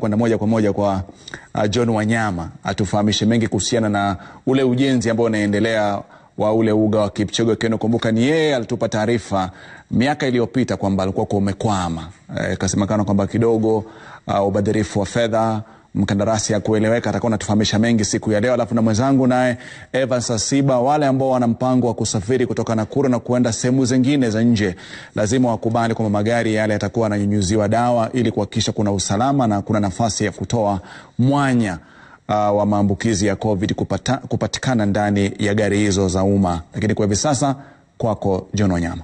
kwenda moja kwa moja kwa uh, John Wanyama atufahamishe mengi kuhusiana na ule ujenzi ambao unaendelea wa ule uga wa Kipchoge Keino. Kumbuka ni yeye alitupa taarifa miaka iliyopita kwamba alikuwa kwa umekwama, ikasemekana e, kwamba kidogo uh, ubadhirifu wa fedha mkandarasi akueleweka, kueleweka. Atakuwa anatufahamisha mengi siku ya leo, alafu na mwenzangu naye Evans Asiba. Wale ambao wana mpango wa kusafiri kutoka Nakuru na kuenda sehemu zingine za nje, lazima wakubali kwamba magari yale yatakuwa yananyunyuziwa dawa ili kuhakikisha kuna usalama na kuna nafasi ya kutoa mwanya uh, wa maambukizi ya COVID kupata, kupatikana ndani ya gari hizo za umma. Lakini kwa hivi sasa kwako John Wanyama.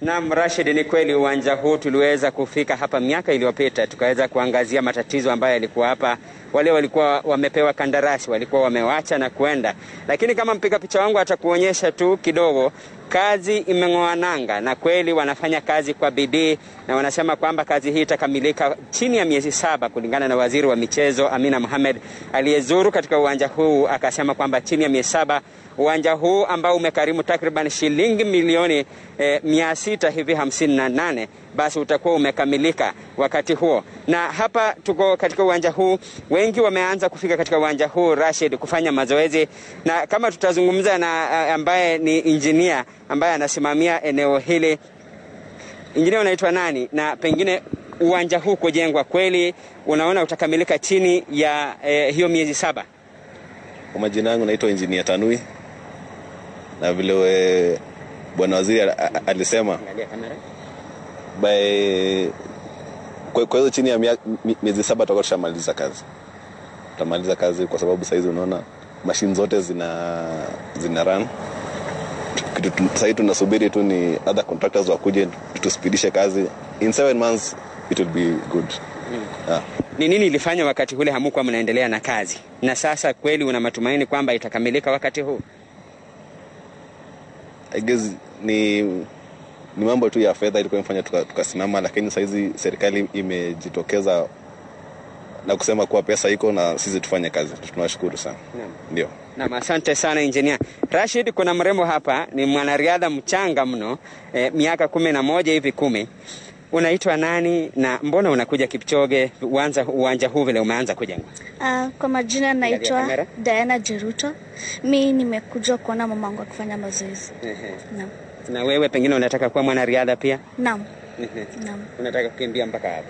Naam, Rashid, ni kweli uwanja huu tuliweza kufika hapa miaka iliyopita, tukaweza kuangazia matatizo ambayo yalikuwa hapa. Wale walikuwa wamepewa kandarasi walikuwa wamewacha na kwenda, lakini kama mpiga picha wangu atakuonyesha tu kidogo, kazi imeng'oa nanga, na kweli wanafanya kazi kwa bidii, na wanasema kwamba kazi hii itakamilika chini ya miezi saba, kulingana na waziri wa michezo Amina Mohamed aliyezuru katika uwanja huu, akasema kwamba chini ya miezi saba uwanja huu ambao umekarimu takriban shilingi milioni eh, mia sita hivi hamsini na nane basi utakuwa umekamilika wakati huo. Na hapa tuko katika uwanja huu, wengi wameanza kufika katika uwanja huu Rashid, kufanya mazoezi, na kama tutazungumza na ambaye ni injinia ambaye anasimamia eneo hili. Injinia, unaitwa nani? Na pengine uwanja huu kujengwa kweli, unaona utakamilika chini ya eh, hiyo miezi saba? Kwa majina yangu naitwa Injinia Tanui na vile we, bwana waziri alisema by kwa hiyo chini ya miezi saba tutakuwa tushamaliza kazi, tutamaliza kazi kwa sababu sahizi unaona mashine zote zina zina run. Sahii tunasubiri tu ni other contractors wakuje tuspidishe kazi. In seven months it will be good. mm. Yeah. Ni nini ilifanya wakati ule hamukuwa mnaendelea na kazi na sasa kweli una matumaini kwamba itakamilika wakati huu? I guess ni ni mambo tu ya fedha ilikuwa imefanya tukasimama, tuka lakini sahizi serikali imejitokeza na kusema kuwa pesa iko na sisi tufanye kazi. Tunawashukuru sana. Ndio. Naam, asante sana injinia Rashid. Kuna mrembo hapa, ni mwanariadha mchanga mno, eh, miaka kumi na moja hivi kumi. Unaitwa nani na mbona unakuja Kipchoge uwanja, uwanja huu vile umeanza kujengwa? Uh, kwa majina naitwa Diana Jeruto. Mi nimekuja kuona mamangu akifanya mazoezi. Naam. Na wewe pengine unataka kuwa mwanariadha pia? Naam. Naam. Unataka kukimbia mpaka hapa?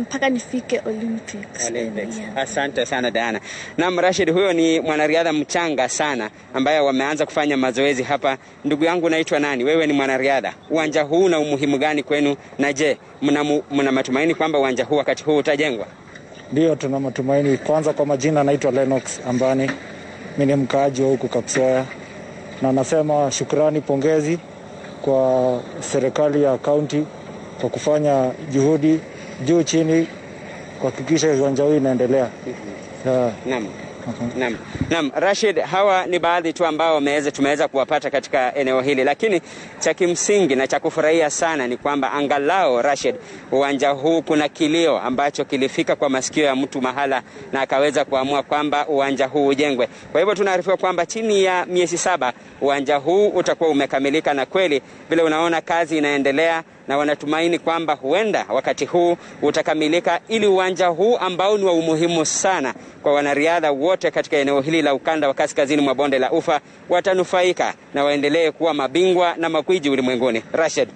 Mpaka um, nifike Olympics. Olympics. Yeah. Asante sana Diana. Naam, Rashid, huyo ni mwanariadha mchanga sana ambaye wameanza kufanya mazoezi hapa. Ndugu yangu naitwa nani? Wewe ni mwanariadha. Uwanja huu una umuhimu gani kwenu? Na je, mna, mna matumaini kwamba uwanja huu wakati huu utajengwa? Ndio, tuna matumaini. Kwanza kwa majina naitwa Lennox Ambani, mi ni mkaaji wa huku Kapsoya, na nasema shukrani, pongezi kwa serikali ya kaunti kwa kufanya juhudi juu chini kuhakikisha uwanja huu inaendelea. Yeah. Naam. Naam. Naam, Rashid, hawa ni baadhi tu ambao wameweza tumeweza kuwapata katika eneo hili, lakini cha kimsingi na cha kufurahia sana ni kwamba angalau Rashid, uwanja huu kuna kilio ambacho kilifika kwa masikio ya mtu mahala na akaweza kuamua kwamba uwanja huu ujengwe. Kwa hivyo tunaarifiwa kwamba chini ya miezi saba uwanja huu utakuwa umekamilika, na kweli vile unaona kazi inaendelea na wanatumaini kwamba huenda wakati huu utakamilika, ili uwanja huu ambao ni wa umuhimu sana kwa wanariadha wote katika eneo hili la ukanda wa kaskazini mwa bonde la Ufa watanufaika na waendelee kuwa mabingwa na makwiji ulimwenguni. Rashid.